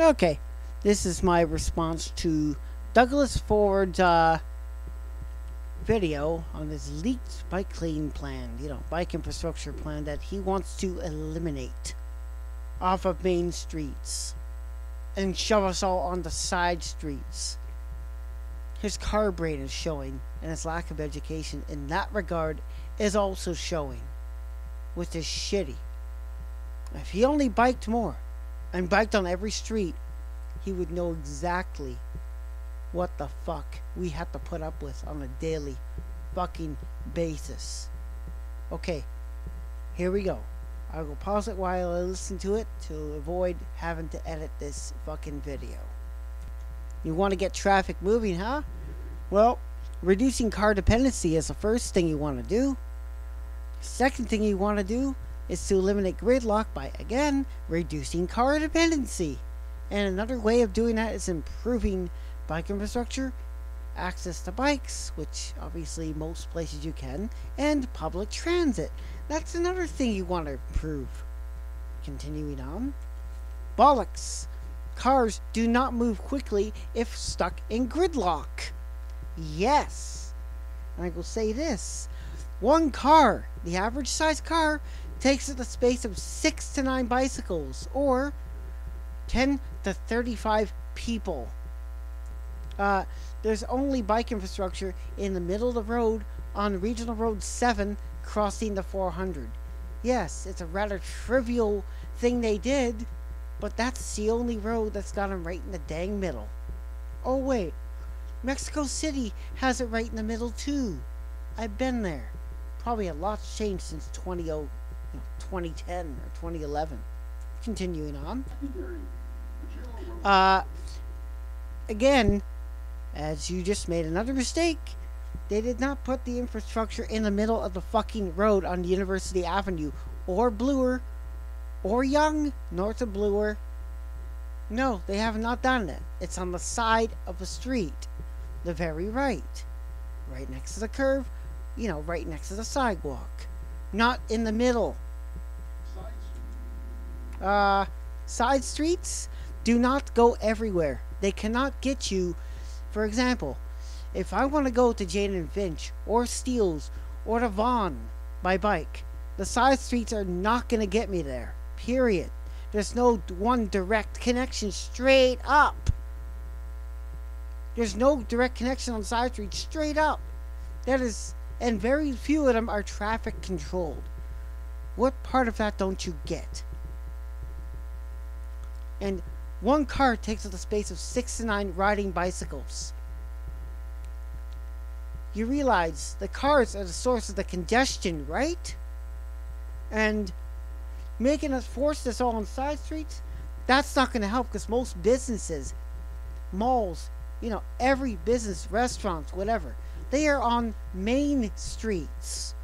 Okay, this is my response to Douglas Ford's uh, video on his leaked bike lane plan, you know, bike infrastructure plan that he wants to eliminate off of main streets and shove us all on the side streets. His car brain is showing, and his lack of education in that regard is also showing, which is shitty. If he only biked more and biked on every street, he would know exactly what the fuck we had to put up with on a daily fucking basis. Okay, here we go. I will pause it while I listen to it to avoid having to edit this fucking video. You want to get traffic moving, huh? Well, reducing car dependency is the first thing you want to do. Second thing you want to do is to eliminate gridlock by, again, reducing car dependency. And another way of doing that is improving bike infrastructure, access to bikes, which obviously most places you can, and public transit. That's another thing you want to improve. Continuing on. Bollocks. Cars do not move quickly if stuck in gridlock. Yes. And I will say this. One car, the average size car, takes up the space of 6 to 9 bicycles, or 10 to 35 people. Uh, there's only bike infrastructure in the middle of the road on Regional Road 7 crossing the 400. Yes, it's a rather trivial thing they did, but that's the only road that's got them right in the dang middle. Oh, wait. Mexico City has it right in the middle, too. I've been there. Probably a lot's changed since 20, you know, 2010 or 2011. Continuing on. Uh, again, as you just made another mistake. They did not put the infrastructure in the middle of the fucking road on University Avenue or Bloor or Yonge north of Bloor. No, they have not done it. It's on the side of a street, the very right, right next to the curve, you know, right next to the sidewalk, not in the middle. Uh, side streets do not go everywhere. They cannot get you for example, if I want to go to Jane and Finch or Steeles or to Vaughan by bike, the side streets are not going to get me there. Period. There's no one direct connection straight up. There's no direct connection on side streets straight up. That is, and very few of them are traffic controlled. What part of that don't you get? And one car takes up the space of six to nine riding bicycles. You realize the cars are the source of the congestion, right? And making us force this all on side streets, that's not going to help because most businesses, malls, you know, every business, restaurants, whatever, they are on main streets.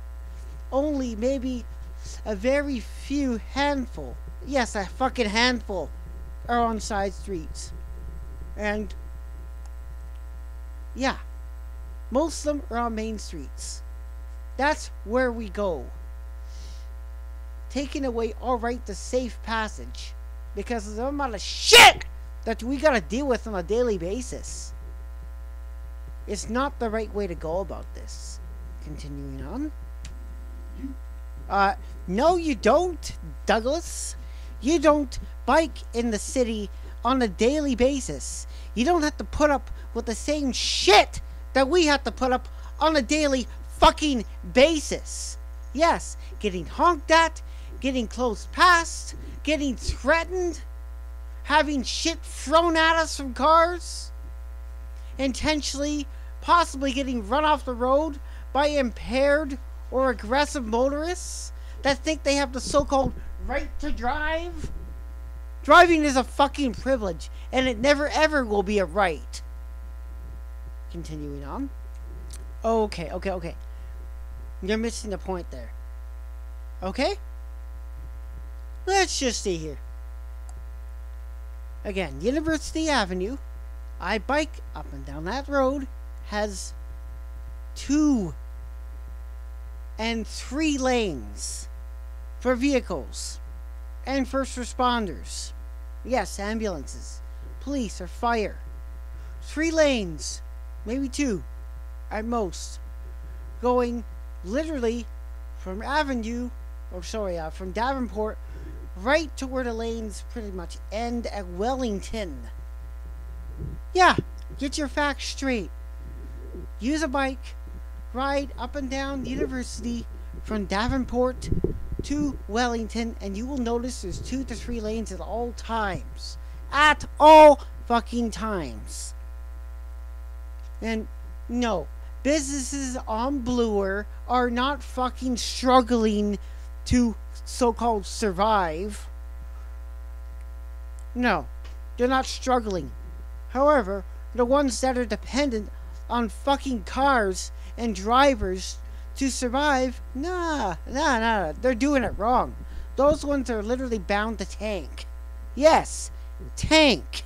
Only maybe a very few handful, yes, a fucking handful are on side streets. And yeah, most of them are on main streets. That's where we go. Taking away, alright, the safe passage. Because of the amount of shit that we gotta deal with on a daily basis. It's not the right way to go about this. Continuing on. Uh, no, you don't, Douglas. You don't bike in the city on a daily basis. You don't have to put up with the same shit that we have to put up on a daily fucking basis. Yes, getting honked at, getting close past, getting threatened, having shit thrown at us from cars, intentionally, possibly getting run off the road by impaired or aggressive motorists that think they have the so called right to drive? Driving is a fucking privilege, and it never ever will be a right. Continuing on. Okay, okay, okay. You're missing the point there. Okay? Let's just see here. Again, University Avenue. I bike up and down that road. Has two and three lanes for vehicles and first responders. Yes, ambulances. police or fire. Three lanes, maybe two at most, going literally from Avenue, or sorry, uh, from Davenport right to where the lanes pretty much end at Wellington. Yeah, get your facts straight. Use a bike, ride up and down the university from Davenport to Wellington, and you will notice there's two to three lanes at all times. At all fucking times. And no, businesses on Bloor are not fucking struggling to so called survive. No, they're not struggling. However, the ones that are dependent on fucking cars and drivers to survive, nah, nah, nah, they're doing it wrong. Those ones are literally bound to tank. Yes, tank.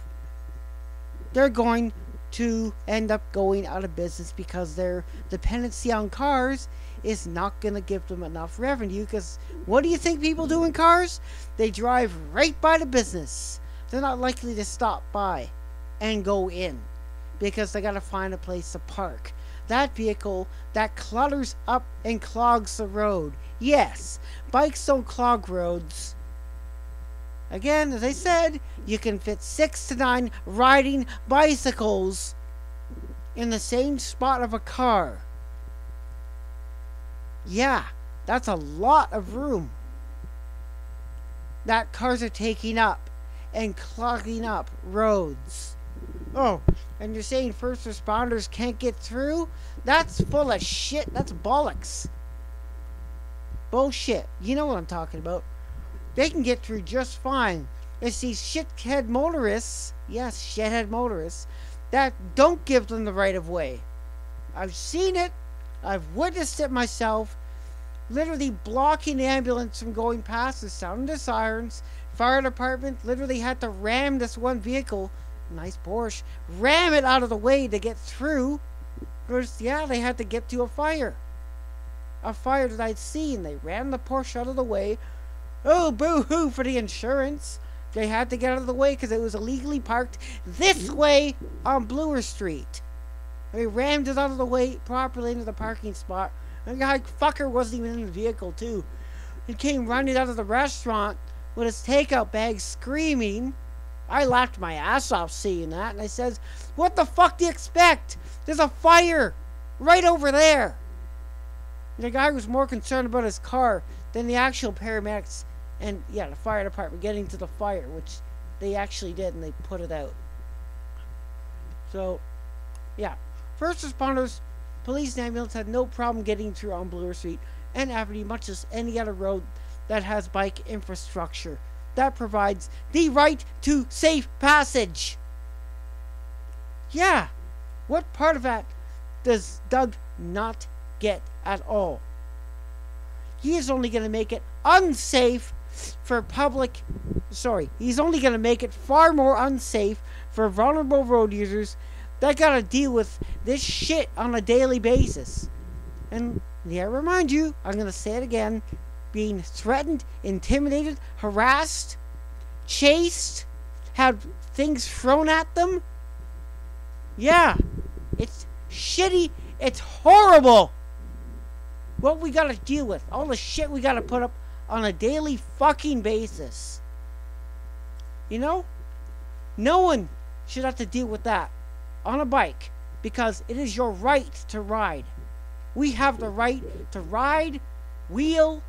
They're going to end up going out of business because their dependency on cars is not going to give them enough revenue because what do you think people do in cars? They drive right by the business. They're not likely to stop by and go in because they got to find a place to park. That vehicle that clutters up and clogs the road. Yes, bikes don't clog roads. Again, as I said, you can fit six to nine riding bicycles in the same spot of a car. Yeah, that's a lot of room that cars are taking up and clogging up roads. Oh, and you're saying first responders can't get through? That's full of shit. That's bollocks. Bullshit. You know what I'm talking about. They can get through just fine. It's these shithead motorists, yes, shithead motorists, that don't give them the right of way. I've seen it. I've witnessed it myself. Literally blocking the ambulance from going past the sound of the sirens. Fire department literally had to ram this one vehicle, nice Porsche, ram it out of the way to get through. Because, yeah, they had to get to a fire. A fire that I'd seen. They ran the Porsche out of the way. Oh, boo hoo for the insurance. They had to get out of the way because it was illegally parked this way on Bloor Street. They rammed it out of the way properly into the parking spot. And the guy fucker wasn't even in the vehicle too. He came running out of the restaurant with his takeout bag screaming. I laughed my ass off seeing that and I says, What the fuck do you expect? There's a fire right over there. And the guy was more concerned about his car than the actual paramedics and yeah, the fire department getting to the fire, which they actually did and they put it out. So, yeah. First responders, police and ambulance had no problem getting through on Bloor Street and Avenue, much as any other road that has bike infrastructure that provides the right to safe passage. Yeah. What part of that does Doug not get at all? He is only going to make it unsafe for public. Sorry, he's only going to make it far more unsafe for vulnerable road users that got to deal with this shit on a daily basis. And yeah, I remind you, I'm going to say it again being threatened, intimidated, harassed, chased, have things thrown at them. Yeah, it's shitty, it's horrible. What we gotta deal with, all the shit we gotta put up on a daily fucking basis. You know? No one should have to deal with that on a bike because it is your right to ride. We have the right to ride, wheel,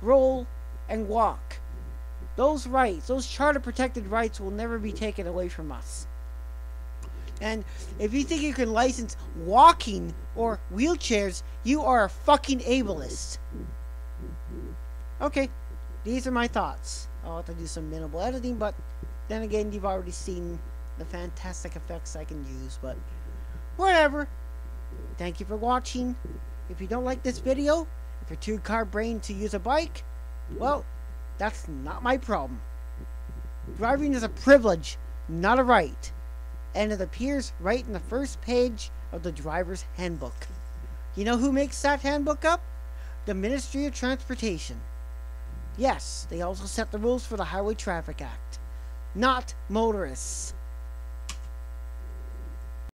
roll, and walk. Those rights, those charter protected rights, will never be taken away from us. And if you think you can license walking or wheelchairs, you are a fucking ableist. Okay, these are my thoughts. I'll have to do some minimal editing, but then again, you've already seen the fantastic effects I can use, but whatever. Thank you for watching. If you don't like this video, if you're too car brain to use a bike, well, that's not my problem. Driving is a privilege, not a right. And it appears right in the first page of the driver's handbook. You know who makes that handbook up? The Ministry of Transportation. Yes, they also set the rules for the Highway Traffic Act. Not motorists.